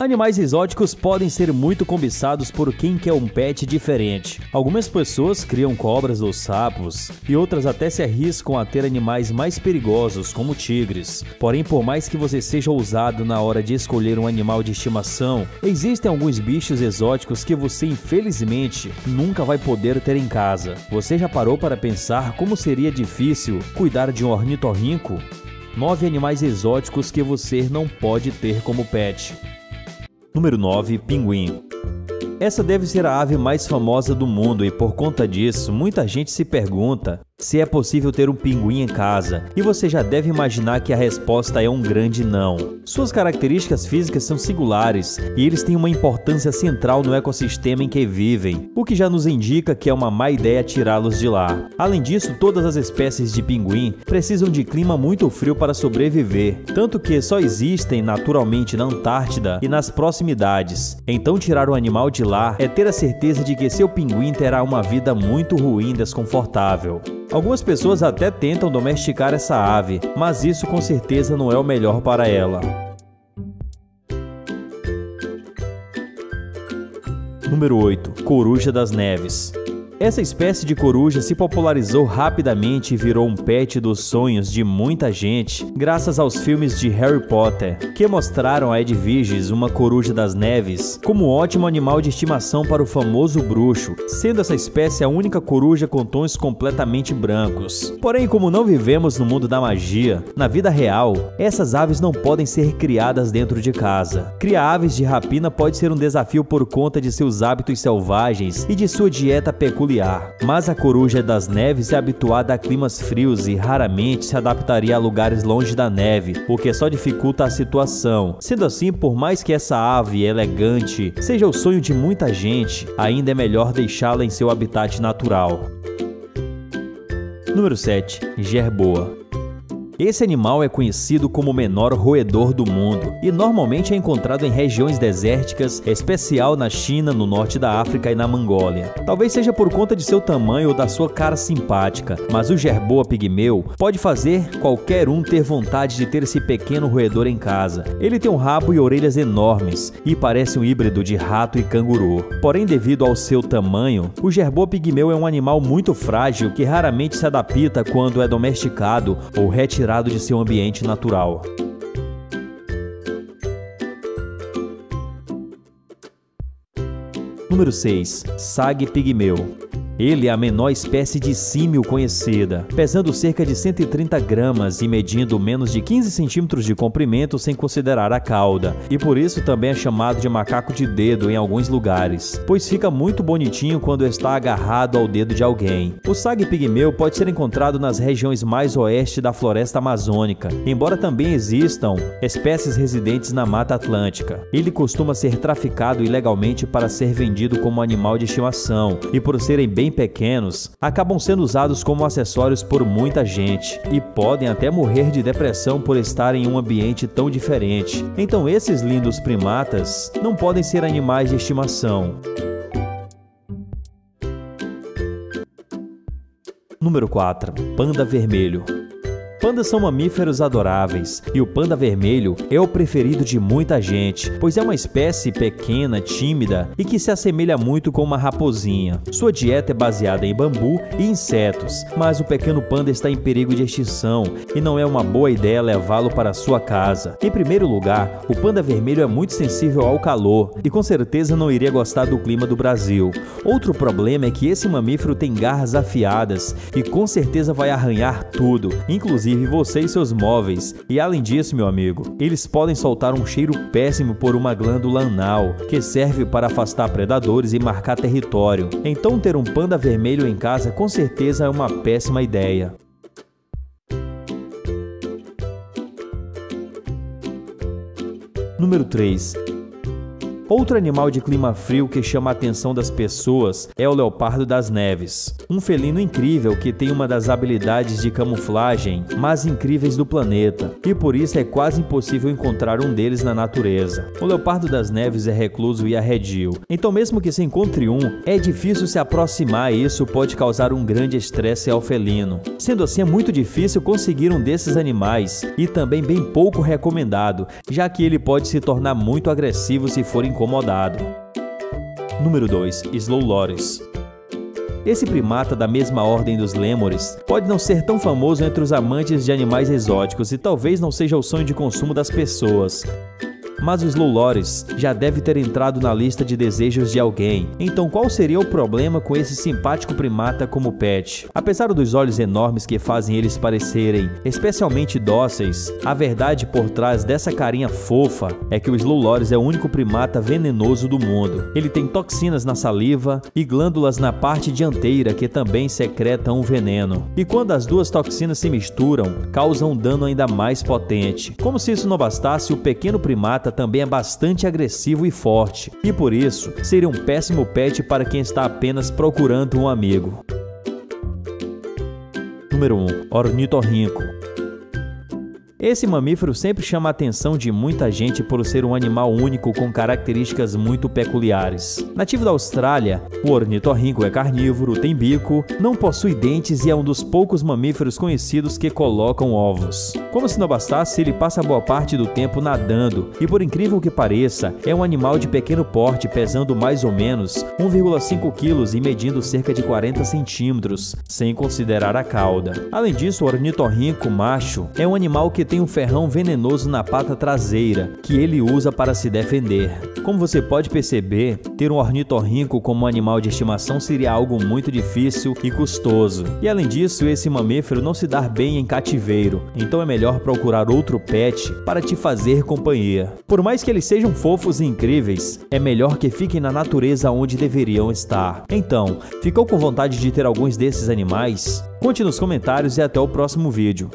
Animais exóticos podem ser muito cobiçados por quem quer um pet diferente. Algumas pessoas criam cobras ou sapos, e outras até se arriscam a ter animais mais perigosos, como tigres. Porém, por mais que você seja ousado na hora de escolher um animal de estimação, existem alguns bichos exóticos que você infelizmente nunca vai poder ter em casa. Você já parou para pensar como seria difícil cuidar de um ornitorrinco? 9 animais exóticos que você não pode ter como pet. Número 9. Pinguim. Essa deve ser a ave mais famosa do mundo e por conta disso, muita gente se pergunta se é possível ter um pinguim em casa, e você já deve imaginar que a resposta é um grande não. Suas características físicas são singulares e eles têm uma importância central no ecossistema em que vivem, o que já nos indica que é uma má ideia tirá-los de lá. Além disso, todas as espécies de pinguim precisam de clima muito frio para sobreviver, tanto que só existem naturalmente na Antártida e nas proximidades. Então, tirar o animal de lá é ter a certeza de que seu pinguim terá uma vida muito ruim e desconfortável. Algumas pessoas até tentam domesticar essa ave, mas isso com certeza não é o melhor para ela. Número 8. Coruja das Neves essa espécie de coruja se popularizou rapidamente e virou um pet dos sonhos de muita gente, graças aos filmes de Harry Potter, que mostraram a Edviges, uma coruja das neves, como ótimo animal de estimação para o famoso bruxo, sendo essa espécie a única coruja com tons completamente brancos. Porém, como não vivemos no mundo da magia, na vida real, essas aves não podem ser criadas dentro de casa. Criar aves de rapina pode ser um desafio por conta de seus hábitos selvagens e de sua dieta peculiar peculiar, mas a coruja das neves é habituada a climas frios e raramente se adaptaria a lugares longe da neve, o que só dificulta a situação. Sendo assim, por mais que essa ave elegante seja o sonho de muita gente, ainda é melhor deixá-la em seu habitat natural. Número 7. Gerboa esse animal é conhecido como o menor roedor do mundo e normalmente é encontrado em regiões desérticas, especial na China, no norte da África e na Mongólia. Talvez seja por conta de seu tamanho ou da sua cara simpática, mas o gerboa pigmeu pode fazer qualquer um ter vontade de ter esse pequeno roedor em casa. Ele tem um rabo e orelhas enormes e parece um híbrido de rato e canguru. Porém, devido ao seu tamanho, o gerboa pigmeu é um animal muito frágil que raramente se adapta quando é domesticado ou retirado retirado de seu ambiente natural. Número 6. Sag pigmeu. Ele é a menor espécie de símio conhecida, pesando cerca de 130 gramas e medindo menos de 15 centímetros de comprimento sem considerar a cauda, e por isso também é chamado de macaco de dedo em alguns lugares, pois fica muito bonitinho quando está agarrado ao dedo de alguém. O sag pigmeu pode ser encontrado nas regiões mais oeste da floresta amazônica, embora também existam espécies residentes na Mata Atlântica. Ele costuma ser traficado ilegalmente para ser vendido como animal de estimação, e por serem bem bem pequenos, acabam sendo usados como acessórios por muita gente e podem até morrer de depressão por estar em um ambiente tão diferente. Então, esses lindos primatas não podem ser animais de estimação. Número 4. Panda vermelho. Pandas são mamíferos adoráveis e o panda vermelho é o preferido de muita gente, pois é uma espécie pequena, tímida e que se assemelha muito com uma raposinha. Sua dieta é baseada em bambu e insetos, mas o pequeno panda está em perigo de extinção e não é uma boa ideia levá-lo para sua casa. Em primeiro lugar, o panda vermelho é muito sensível ao calor e com certeza não iria gostar do clima do Brasil. Outro problema é que esse mamífero tem garras afiadas e com certeza vai arranhar tudo, inclusive inclusive você e seus móveis. E além disso, meu amigo, eles podem soltar um cheiro péssimo por uma glândula anal, que serve para afastar predadores e marcar território. Então ter um panda vermelho em casa com certeza é uma péssima ideia. Número 3 Outro animal de clima frio que chama a atenção das pessoas é o leopardo das neves, um felino incrível que tem uma das habilidades de camuflagem mais incríveis do planeta, e por isso é quase impossível encontrar um deles na natureza. O leopardo das neves é recluso e arredio, então mesmo que se encontre um, é difícil se aproximar e isso pode causar um grande estresse ao felino. Sendo assim, é muito difícil conseguir um desses animais e também bem pouco recomendado, já que ele pode se tornar muito agressivo se for incomodado. Número 2. Slow Loris esse primata da mesma ordem dos lêmures pode não ser tão famoso entre os amantes de animais exóticos e talvez não seja o sonho de consumo das pessoas, mas o Slow Loris já deve ter entrado na lista de desejos de alguém. Então qual seria o problema com esse simpático primata como pet? Apesar dos olhos enormes que fazem eles parecerem especialmente dóceis, a verdade por trás dessa carinha fofa é que o Slow Loris é o único primata venenoso do mundo. Ele tem toxinas na saliva e glândulas na parte dianteira que também secretam o veneno. E quando as duas toxinas se misturam, causam um dano ainda mais potente. Como se isso não bastasse, o pequeno primata também é bastante agressivo e forte, e por isso seria um péssimo pet para quem está apenas procurando um amigo. Número 1. Ornitorrinco esse mamífero sempre chama a atenção de muita gente por ser um animal único com características muito peculiares. Nativo da Austrália, o ornitorrinco é carnívoro, tem bico, não possui dentes e é um dos poucos mamíferos conhecidos que colocam ovos. Como se não bastasse, ele passa boa parte do tempo nadando e, por incrível que pareça, é um animal de pequeno porte, pesando mais ou menos 1,5 kg e medindo cerca de 40 centímetros, sem considerar a cauda. Além disso, o ornitorrinco macho é um animal que tem um ferrão venenoso na pata traseira, que ele usa para se defender. Como você pode perceber, ter um ornitorrinco como animal de estimação seria algo muito difícil e custoso. E além disso, esse mamífero não se dá bem em cativeiro, então é melhor procurar outro pet para te fazer companhia. Por mais que eles sejam fofos e incríveis, é melhor que fiquem na natureza onde deveriam estar. Então, ficou com vontade de ter alguns desses animais? Conte nos comentários e até o próximo vídeo.